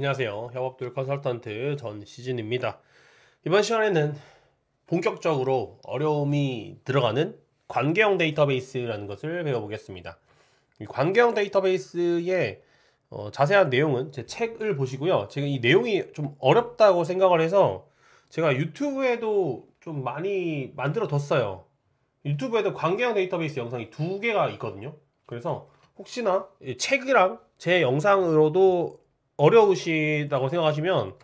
안녕하세요. 협업돌 컨설턴트 전 시진입니다. 이번 시간에는 본격적으로 어려움이 들어가는 관계형 데이터베이스라는 것을 배워보겠습니다. 이 관계형 데이터베이스의 어, 자세한 내용은 제 책을 보시고요. 제가 이 내용이 좀 어렵다고 생각을 해서 제가 유튜브에도 좀 많이 만들어 뒀어요. 유튜브에도 관계형 데이터베이스 영상이 두 개가 있거든요. 그래서 혹시나 이 책이랑 제 영상으로도 어려우시다고 생각하시면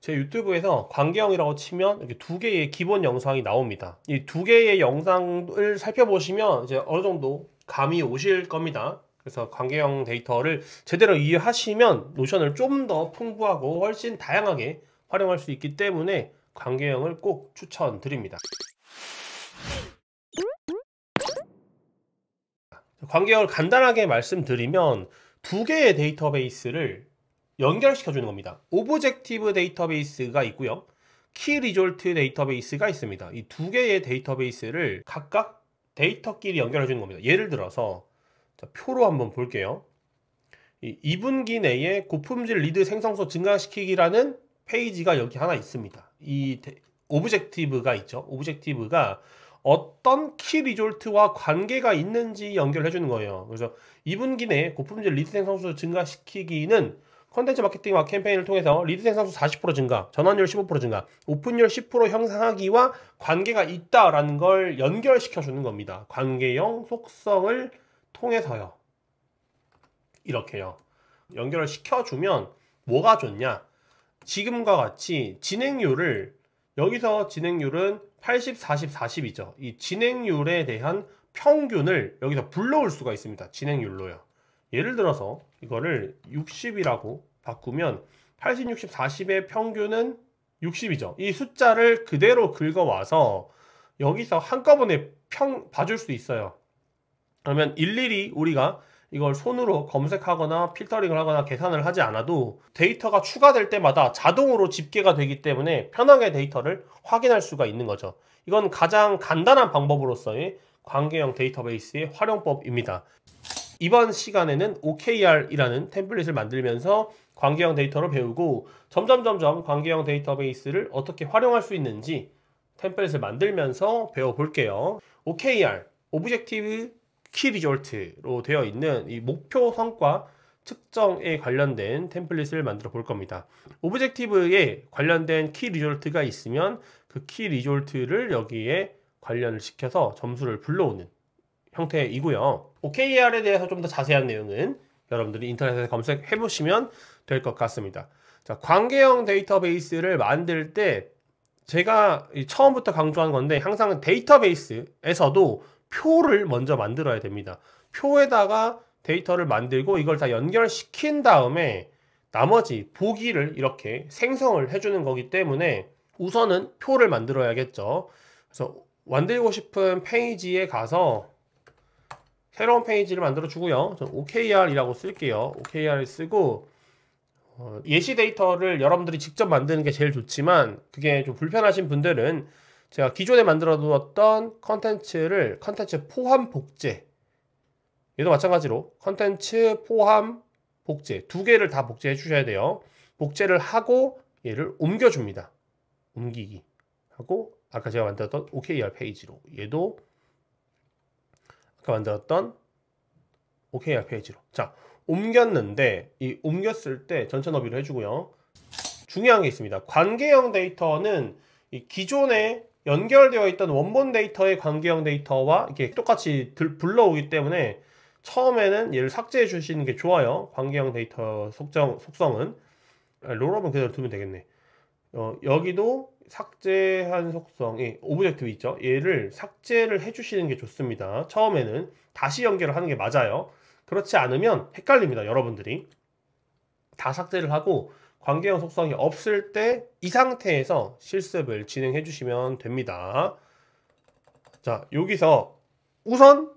제 유튜브에서 관계형이라고 치면 이렇게 두 개의 기본 영상이 나옵니다. 이 두 개의 영상을 살펴보시면 이제 어느 정도 감이 오실 겁니다. 그래서 관계형 데이터를 제대로 이해하시면 노션을 좀 더 풍부하고 훨씬 다양하게 활용할 수 있기 때문에 관계형을 꼭 추천드립니다. 관계형을 간단하게 말씀드리면 두 개의 데이터베이스를 연결시켜 주는 겁니다. objective 데이터베이스가 있고요. key result 데이터베이스가 있습니다. 이 두 개의 데이터베이스를 각각 데이터끼리 연결해 주는 겁니다. 예를 들어서 자, 표로 한번 볼게요. 이 2분기 내에 고품질 리드 생성수 증가시키기라는 페이지가 여기 하나 있습니다. 이 데, objective가 있죠. objective가 어떤 key result와 관계가 있는지 연결해 주는 거예요. 그래서 2분기 내에 고품질 리드 생성수 증가시키기는 컨텐츠 마케팅과 캠페인을 통해서 리드 생성수 40% 증가, 전환율 15% 증가, 오픈율 10% 향상하기와 관계가 있다라는 걸 연결시켜 주는 겁니다. 관계형 속성을 통해서요. 이렇게요. 연결을 시켜주면 뭐가 좋냐? 지금과 같이 진행률을 여기서 진행률은 80, 40, 40이죠. 이 진행률에 대한 평균을 여기서 불러올 수가 있습니다. 진행률로요. 예를 들어서 이거를 60이라고 바꾸면 80, 60, 40의 평균은 60이죠. 이 숫자를 그대로 긁어와서 여기서 한꺼번에 평 봐줄 수 있어요. 그러면 일일이 우리가 이걸 손으로 검색하거나 필터링을 하거나 계산을 하지 않아도 데이터가 추가될 때마다 자동으로 집계가 되기 때문에 편하게 데이터를 확인할 수가 있는 거죠. 이건 가장 간단한 방법으로서의 관계형 데이터베이스의 활용법입니다. 이번 시간에는 OKR이라는 템플릿을 만들면서 관계형 데이터를 배우고 점점 점점 관계형 데이터베이스를 어떻게 활용할 수 있는지 템플릿을 만들면서 배워볼게요. OKR, Objective Key Result로 되어 있는 이 목표 성과 측정에 관련된 템플릿을 만들어 볼 겁니다. objective에 관련된 key result가 있으면 그 key result를 여기에 관련을 시켜서 점수를 불러오는 형태이고요. OKR에 대해서 좀 더 자세한 내용은 여러분들이 인터넷에서 검색해 보시면 될 것 같습니다. 자, 관계형 데이터베이스를 만들 때 제가 처음부터 강조한 건데 항상 데이터베이스에서도 표를 먼저 만들어야 됩니다. 표에다가 데이터를 만들고 이걸 다 연결시킨 다음에 나머지 보기를 이렇게 생성을 해주는 거기 때문에 우선은 표를 만들어야겠죠. 그래서 만들고 싶은 페이지에 가서 새로운 페이지를 만들어 주고요. 저 OKR이라고 쓸게요. OKR을 쓰고 어, 예시 데이터를 여러분들이 직접 만드는 게 제일 좋지만 그게 좀 불편하신 분들은 제가 기존에 만들어 두었던 컨텐츠를 컨텐츠 포함 복제 얘도 마찬가지로 컨텐츠 포함 복제 두 개를 다 복제해 주셔야 돼요. 복제를 하고 얘를 옮겨 줍니다. 옮기기 하고 아까 제가 만들었던 OKR 페이지로 얘도 아까 만들었던 OKR 페이지로. 자 옮겼는데 이 옮겼을 때 전체 너비를 해주고요. 중요한 게 있습니다. 관계형 데이터는 이 기존에 연결되어 있던 원본 데이터의 관계형 데이터와 이렇게 똑같이 들, 불러오기 때문에 처음에는 얘를 삭제해 주시는 게 좋아요. 관계형 데이터 속정, 속성은. 아, rollup은 그대로 두면 되겠네 어, 여기도 삭제한 속성이 objective 있죠? 얘를 삭제를 해주시는 게 좋습니다. 처음에는 다시 연결을 하는 게 맞아요. 그렇지 않으면 헷갈립니다 여러분들이. 다 삭제를 하고 관계형 속성이 없을 때 이 상태에서 실습을 진행해 주시면 됩니다. 자 여기서 우선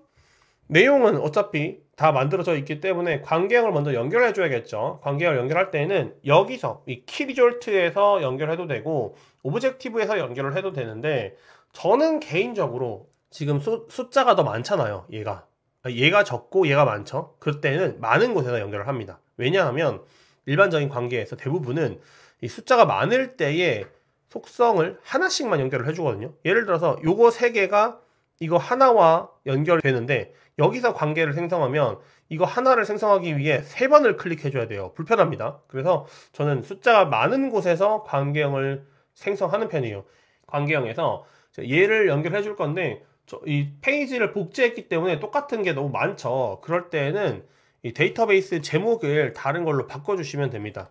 내용은 어차피 다 만들어져 있기 때문에 관계형을 먼저 연결해 줘야겠죠. 관계형을 연결할 때는 여기서 이 키리졸트에서 연결해도 되고 오브젝티브에서 연결을 해도 되는데 저는 개인적으로 지금 수, 숫자가 더 많잖아요 얘가. 얘가 적고 얘가 많죠. 그때는 많은 곳에서 연결을 합니다. 왜냐하면 일반적인 관계에서 대부분은 이 숫자가 많을 때에 속성을 하나씩만 연결을 해주거든요. 예를 들어서 요거 세 개가 이거 하나와 연결되는데 여기서 관계를 생성하면 이거 하나를 생성하기 위해 세 번을 클릭해줘야 돼요. 불편합니다. 그래서 저는 숫자가 많은 곳에서 관계형을 생성하는 편이에요. 관계형에서 얘를 연결해 줄 건데 이 페이지를 복제했기 때문에 똑같은 게 너무 많죠. 그럴 때는 이 데이터베이스 제목을 다른 걸로 바꿔주시면 됩니다.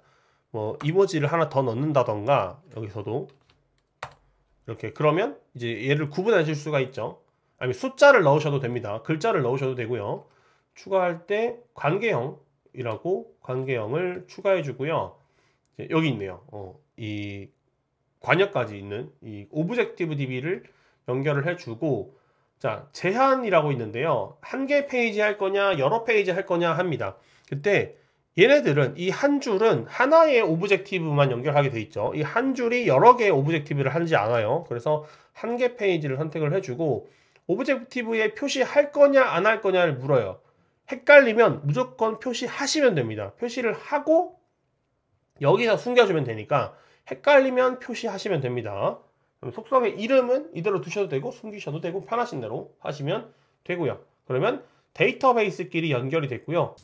뭐 이모지를 하나 더 넣는다던가 여기서도 이렇게 그러면 이제 얘를 구분해 줄 수가 있죠. 아니면 숫자를 넣으셔도 됩니다. 글자를 넣으셔도 되고요. 추가할 때 관계형이라고 관계형을 추가해 주고요. 여기 있네요. 어, 이 관여까지 있는 이 objective DB를 연결을 해주고 자 제한이라고 있는데요. 한 개 페이지 할 거냐 여러 페이지 할 거냐 합니다. 그때 얘네들은 이 한 줄은 하나의 objective만 연결하게 돼 있죠. 이 한 줄이 여러 개의 objective를 하지 않아요. 그래서 한 개 페이지를 선택을 해주고 objective에 표시할 거냐 안 할 거냐를 물어요. 헷갈리면 무조건 표시하시면 됩니다. 표시를 하고 여기서 숨겨주면 되니까 헷갈리면 표시하시면 됩니다. 속성의 이름은 이대로 두셔도 되고 숨기셔도 되고 편하신 대로 하시면 되고요. 그러면 데이터베이스끼리 연결이 됐고요.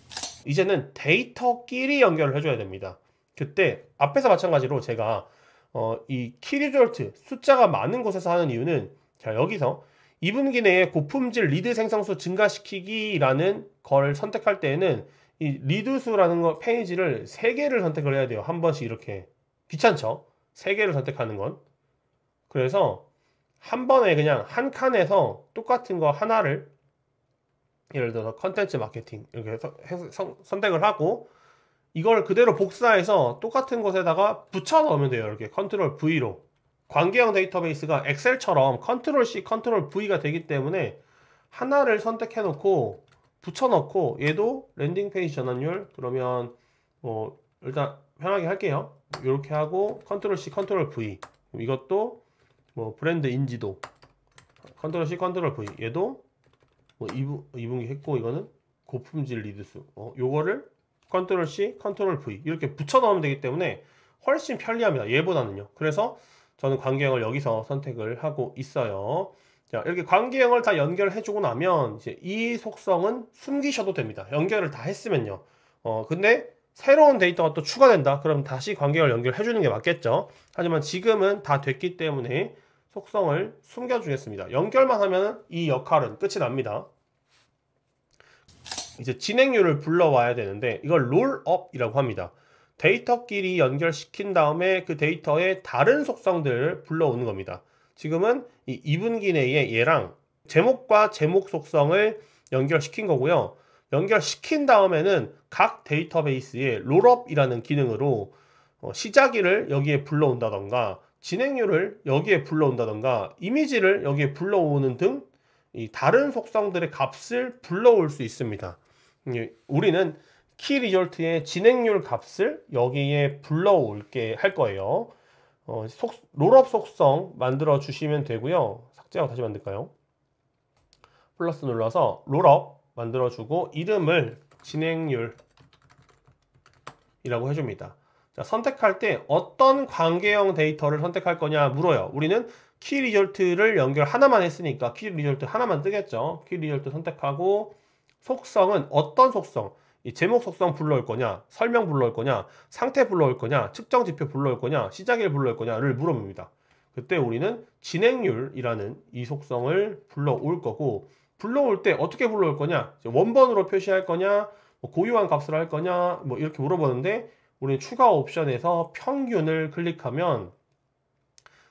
이제는 데이터끼리 연결을 해줘야 됩니다. 그때 앞에서 마찬가지로 제가 어, 이 key result 숫자가 많은 곳에서 하는 이유는 자 여기서 2분기 내에 고품질 lead 생성수 증가시키기라는 걸 선택할 때에는 이 lead 수라는 거 페이지를 3개를 선택을 해야 돼요. 한 번씩 이렇게. 귀찮죠? 3개를 선택하는 건. 그래서 한 번에 그냥 한 칸에서 똑같은 거 하나를 예를 들어서 컨텐츠 마케팅 이렇게 해서, 해서 선택을 하고 이걸 그대로 복사해서 똑같은 곳에다가 붙여 넣으면 돼요. 이렇게 컨트롤 V로. 관계형 데이터베이스가 엑셀처럼 컨트롤 C, 컨트롤 V가 되기 때문에 하나를 선택해 놓고 붙여 넣고 얘도 landing page 전환율 그러면 뭐 일단 편하게 할게요. 이렇게 하고 컨트롤 C, 컨트롤 V 이것도 뭐 브랜드 인지도 컨트롤 C, 컨트롤 V 얘도 뭐 2분, 2분기 했고 이거는 고품질 lead수 어, 요거를 컨트롤 C, 컨트롤 V 이렇게 붙여 넣으면 되기 때문에 훨씬 편리합니다. 얘보다는요. 그래서 저는 관계형을 여기서 선택을 하고 있어요. 자, 이렇게 관계형을 다 연결해 주고 나면 이제 이 속성은 숨기셔도 됩니다. 연결을 다 했으면요. 어, 근데 새로운 데이터가 또 추가된다. 그럼 다시 관계형을 연결해 주는 게 맞겠죠. 하지만 지금은 다 됐기 때문에 속성을 숨겨 주겠습니다. 연결만 하면 이 역할은 끝이 납니다. 이제 진행률을 불러와야 되는데 이걸 롤업이라고 합니다. 데이터끼리 연결시킨 다음에 그 데이터의 다른 속성들을 불러오는 겁니다. 지금은 이 2분기 내에 얘랑 제목과 제목 속성을 연결시킨 거고요. 연결시킨 다음에는 각 데이터베이스에 롤업이라는 기능으로 어, 시작일을 여기에 불러온다던가 진행률을 여기에 불러온다던가 이미지를 여기에 불러오는 등 다른 속성들의 값을 불러올 수 있습니다. 우리는 키 리졸트의 진행률 값을 여기에 불러올게 할 거예요. 어, 속, 롤업 속성 만들어 주시면 되고요. 삭제하고 다시 만들까요? 플러스 눌러서 rollup 만들어 주고 이름을 진행률 이라고 해줍니다. 자, 선택할 때 어떤 관계형 데이터를 선택할 거냐 물어요. 우리는 key result를 연결 하나만 했으니까 key result 하나만 뜨겠죠. key result 선택하고 속성은 어떤 속성? 이 제목 속성 불러올 거냐, 설명 불러올 거냐, 상태 불러올 거냐, 측정 지표 불러올 거냐, 시작일 불러올 거냐를 물어봅니다. 그때 우리는 진행률이라는 이 속성을 불러올 거고 불러올 때 어떻게 불러올 거냐, 원본으로 표시할 거냐, 뭐 고유한 값을 할 거냐, 뭐 이렇게 물어보는데 우리는 추가 옵션에서 평균을 클릭하면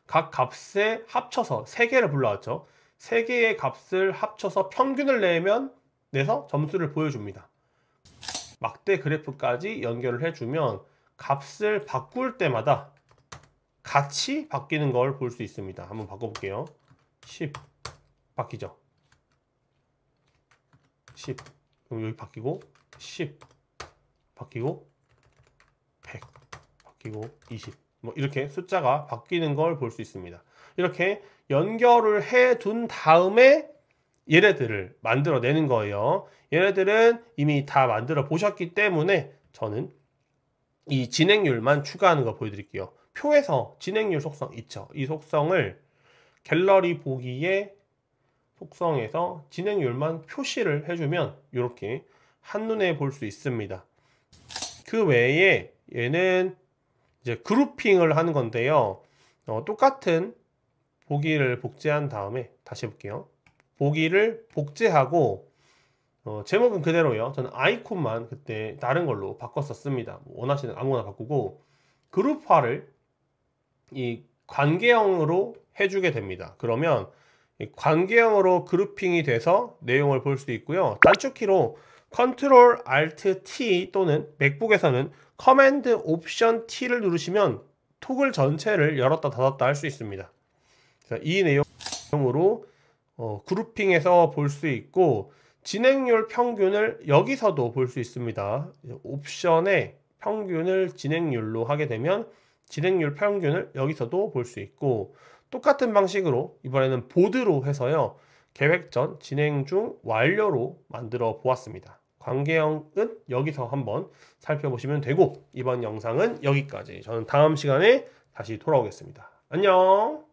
각 값에 합쳐서 3개를 불러왔죠. 3개의 값을 합쳐서 평균을 내면 내서 점수를 보여줍니다. 막대 그래프까지 연결을 해주면 값을 바꿀 때마다 같이 바뀌는 걸 볼 수 있습니다. 한번 바꿔볼게요. 10 바뀌죠. 10 그럼 여기 바뀌고 10 바뀌고 100 바뀌고 20 뭐 이렇게 숫자가 바뀌는 걸 볼 수 있습니다. 이렇게 연결을 해 둔 다음에 얘네들을 만들어내는 거예요. 얘네들은 이미 다 만들어 보셨기 때문에 저는 이 진행률만 추가하는 거 보여드릴게요. 표에서 진행률 속성 있죠. 이 속성을 갤러리 보기에 속성에서 진행률만 표시를 해주면 이렇게 한눈에 볼 수 있습니다. 그 외에 얘는 이제 그룹핑을 하는 건데요. 어, 똑같은 보기를 복제한 다음에 다시 해볼게요. 보기를 복제하고 어, 제목은 그대로요. 저는 아이콘만 그때 다른 걸로 바꿨었습니다. 뭐 원하시는 아무거나 바꾸고 그룹화를 이 관계형으로 해주게 됩니다. 그러면 관계형으로 그룹핑이 돼서 내용을 볼 수 있고요. 단축키로 Ctrl Alt T 또는 맥북에서는 Command Option T를 누르시면 톡을 전체를 열었다 닫았다 할 수 있습니다. 이 내용으로 어, 그룹핑해서 볼 수 있고 진행률 평균을 여기서도 볼 수 있습니다. 옵션에 평균을 진행률로 하게 되면 진행률 평균을 여기서도 볼 수 있고 똑같은 방식으로 이번에는 보드로 해서요. 계획 전 진행 중 완료로 만들어 보았습니다. 관계형은 여기서 한번 살펴보시면 되고 이번 영상은 여기까지. 저는 다음 시간에 다시 돌아오겠습니다. 안녕